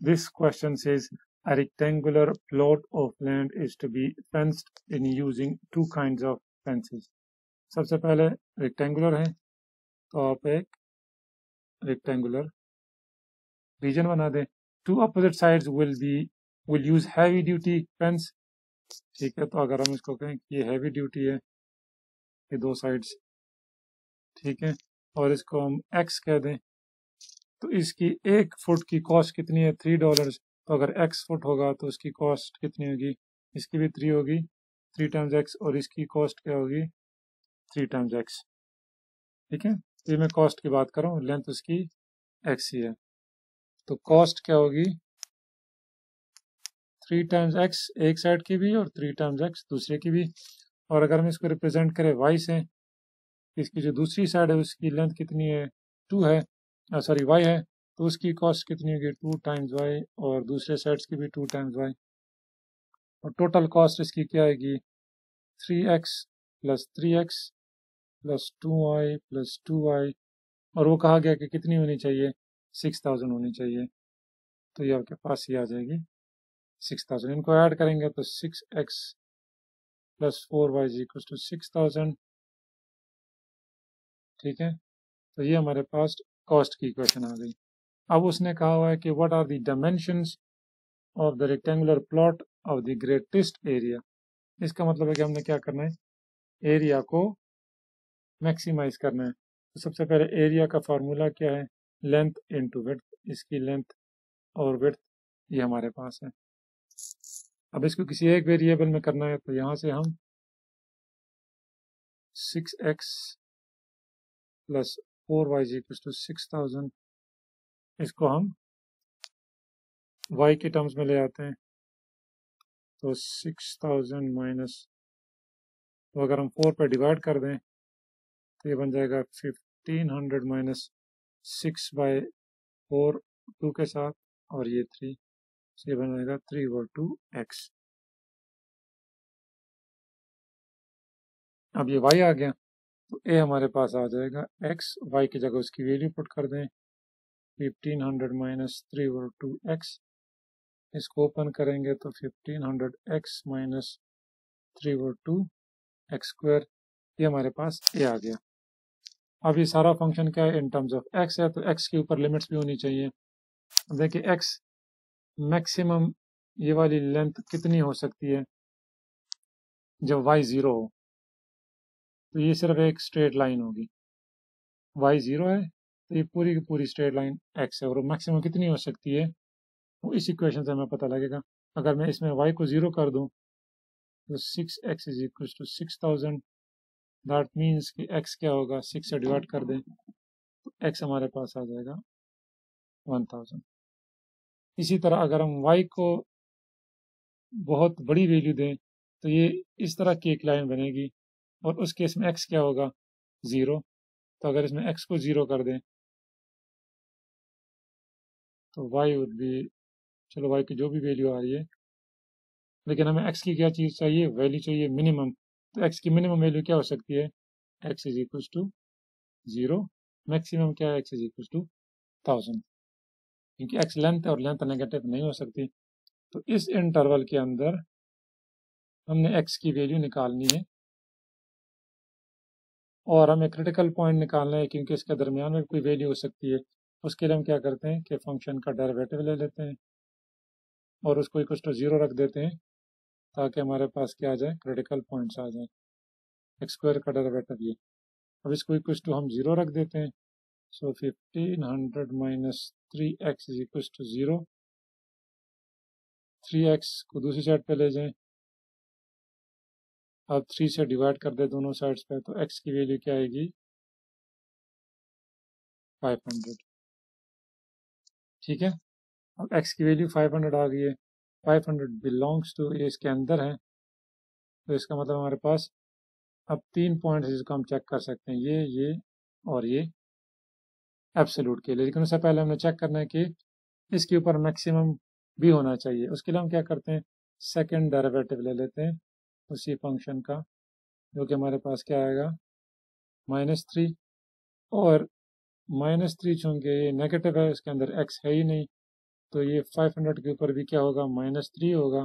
This question says a rectangular plot of land is to be fenced in using two kinds of fences. सबसे पहले rectangular है तो आप एक rectangular region बना दें two opposite sides will be will use heavy duty fence ठीक है तो अगर हम इसको कहें कि ये heavy duty है ये दो sides ठीक है और इसको हम x कह दें तो इसकी एक फुट की कॉस्ट कितनी है? थ्री डॉलर तो अगर एक्स फुट होगा तो उसकी कॉस्ट कितनी होगी? इसकी भी थ्री होगी। थ्री टाइम्स एक्स और इसकी कॉस्ट क्या होगी? थ्री टाइम्स एक्स ठीक है? तो मैं कॉस्ट की बात कर रहा हूँ। लेंथ उसकी एक्स ही है। तो कॉस्ट क्या होगी? थ्री टाइम्स एक्स एक साइड की भी और थ्री टाइम्स एक्स दूसरे की भी। और अगर हम इसको रिप्रेजेंट करें वाई से, इसकी जो दूसरी साइड है, उसकी लेंथ कितनी है? टू है। सॉरी वाई है तो उसकी कॉस्ट कितनी होगी? टू टाइम्स वाई और दूसरे साइड्स की भी टू टाइम्स वाई और टोटल कॉस्ट इसकी क्या आएगी? Three X plus three X plus two Y plus two Y और वो कहा गया कि कितनी होनी चाहिए? सिक्स थाउज़ेंड होनी चाहिए। तो ये आपके पास ही आ जाएगी। सिक्स थाउज़ेंड इनको ऐड करेंगे तो six X plus four Y ji to six thousand ठीक है? तो ये हमारे पास कॉस्ट की इक्वेशन आ गई। अब उसने कहा हुआ है कि what are the dimensions of the rectangular plot of the greatest area इसका मतलब है कि हमने क्या करना है? एरिया को मैक्सिमाइज करना है। तो सबसे पहले एरिया का फार्मूला क्या है? लेंथ इनटू विड्थ इसकी लेंथ और विड्थ ये हमारे पास है। अब इसको किसी एक वेरिएबल में करना है तो यहाँ से हम six X plus four Y ji to six thousand. इसको हम वाई के टर्म्स में ले आते हैं। तो सिक्स थाउज़ेंड माइनस तो अगर हम फोर पर डिवाइड कर दें तो ये बन जाएगा fifteen hundred minus six by four two के साथ, और ये थ्री तो ये बन जाएगा थ्री और टू एक्स। अब ये वाई आ गया। तो ए हमारे पास आ जाएगा एक्स वाई की जगह उसकी वैल्यू पुट कर दें। फिफ्टीन हंड्रेड माइनस थ्री और टू एक्स इसको ओपन करेंगे तो fifteen hundred X minus three और टू एक्स स्क्वायर ये हमारे पास ए आ गया। अब ये सारा फ़ंक्शन क्या है? इन टर्म्स ऑफ़ एक्स है तो एक्स के ऊपर लिमिट्स भी होनी चाहिए। देखिए एक्स मैक्सिमम ये वाली लेंथ कितनी हो सकती है? जब वाई ज़ीरो हो। तो ये सिर्फ़ एक स्ट्रेट लाइन होगी। वाई ज़ीरो है तो ये पूरी की पूरी स्ट्रेट लाइन एक्स है और मैक्सिमम कितनी हो सकती है? वो इस इक्वेशन से हमें पता लगेगा। अगर मैं इसमें वाई को ज़ीरो कर दूँ तो six X is equal to six thousand that means कि एक्स क्या होगा? सिक्स से डिवाइड कर दें तो एक्स हमारे पास आ जाएगा वन थाउज़ेंड इसी तरह अगर हम वाई को बहुत बड़ी वैल्यू दें तो ये इस तरह की एक लाइन बनेगी। और उस केस में एक्स क्या होगा? ज़ीरो तो अगर इसमें एक्स को ज़ीरो कर दें तो वाई वुड बी चलो वाई की जो भी वैल्यू आ रही है, लेकिन हमें एक्स की क्या चीज़ चाहिए? वैल्यू चाहिए मिनिमम तो एक्स की मिनिमम वैल्यू क्या हो सकती है? X is equal to zero maximum क्या है? X is equal to thousand क्योंकि एक्स लेंथ और लेंथ नेगेटिव नहीं हो सकती। तो इस इंटरवल के अंदर हमने एक्स की वैल्यू निकालनी है। और हमें क्रिटिकल पॉइंट निकालना है क्योंकि इसके दरमियान में कोई वैल्यू हो सकती है। उसके लिए हम क्या करते हैं कि फ़ंक्शन का डेरिवेटिव ले लेते हैं और उसको इक्व टू ज़ीरो रख देते हैं ताकि हमारे पास क्या आ जाए? क्रिटिकल पॉइंट्स आ जाए। एक्स स्क्वायर का डेरिवेटिव ये। अब इसको इक्व टू हम ज़ीरो रख देते हैं। So fifteen hundred minus three X equal to zero three X को दूसरी साइड पे ले जाएँ। अब थ्री से डिवाइड कर दे दोनों साइड्स पे तो एक्स की वैल्यू क्या आएगी? फाइव हंड्रेड ठीक है? अब एक्स की वैल्यू फाइव हंड्रेड आ गई है। फाइव हंड्रेड बिलोंग्स टू ये इसके अंदर है। तो इसका मतलब हमारे पास अब तीन पॉइंट्स जिसको हम चेक कर सकते हैं, ये ये और ये। एब्सोल्यूट के लिए। लेकिन उससे पहले हमने चेक करना है कि इसके ऊपर मैक्सिमम भी होना चाहिए। उसके लिए हम क्या करते हैं? सेकेंड डेरिवेटिव ले लेते हैं। उसी फ़ंक्शन का, जो कि हमारे पास क्या आएगा? माइनस थ्री और माइनस थ्री चूँकि ये नेगेटिव है उसके अंदर एक्स है ही नहीं तो ये 500 के ऊपर भी क्या होगा? माइनस थ्री होगा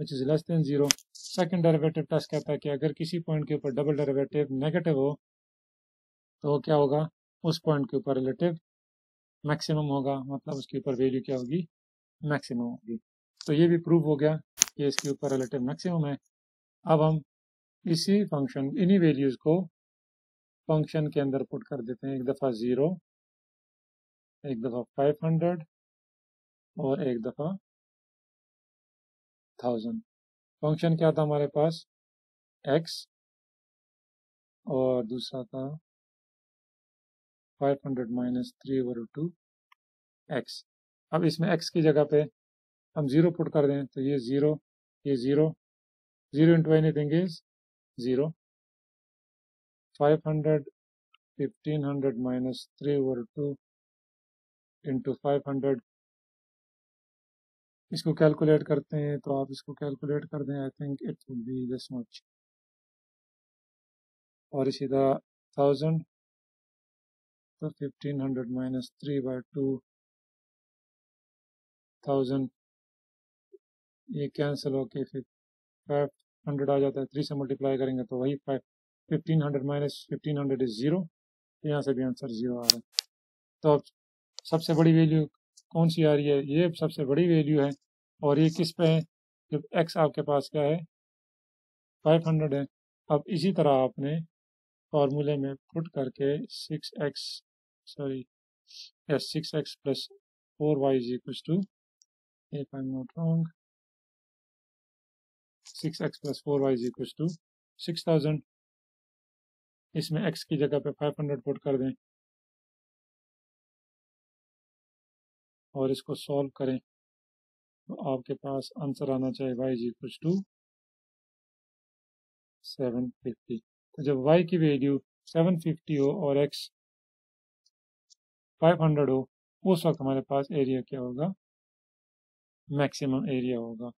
which is less than zero second derivative test कहता है कि अगर किसी पॉइंट के ऊपर डबल डेरिवेटिव नेगेटिव हो तो क्या होगा? उस पॉइंट के ऊपर रिलेटिव मैक्सिमम होगा मतलब उसके ऊपर वैल्यू क्या होगी? मैक्सिमम होगी। तो ये भी प्रूव हो गया कि इसके ऊपर रिलेटिव मैक्सिमम है। अब हम इसी फ़ंक्शन इन्हीं वैल्यूज़ को फ़ंक्शन के अंदर पुट कर देते हैं। एक दफ़ा ज़ीरो एक दफ़ा फाइव हंड्रेड और एक दफ़ा थाउज़ेंड फ़ंक्शन क्या था हमारे पास? एक्स और दूसरा था five hundred minus three over two X अब इसमें एक्स की जगह पे हम ज़ीरो पुट कर दें तो ये ज़ीरो ये zero zero into anything is zero five hundred fifteen hundred minus three over two into five hundred इसको कैलकुलेट करते हैं तो आप इसको कैलकुलेट कर दें I think it will be this much और इसी तरह थाउज़ेंड तो fifteen hundred minus three by two thousand ये कैंसिल होके फिर फाइव हंड्रेड आ जाता है थ्री से मल्टीप्लाई करेंगे तो वही five fifteen hundred minus fifteen hundred is zero तो यहाँ से भी आंसर ज़ीरो आ रहा है। तो अब सबसे बड़ी वैल्यू कौन सी आ रही है? ये सबसे बड़ी वैल्यू है, और ये किस पे है? जब एक्स आपके पास क्या है? फाइव हंड्रेड है। अब इसी तरह आपने फार्मूले में पुट करके six X sorry six X plus four Y is equal to if I'm not wrong 6x plus 4y is equals to 6000 इसमें x की जगह पे 500 पुट कर दें। और इसको सॉल्व करें। तो आपके पास आंसर आना चाहिए, y इज़ इक्वल टू 750 तो जब y की वैल्यू 750 हो और x 500 हो, उस वक्त हमारे पास एरिया क्या होगा? मैक्सिमम एरिया होगा।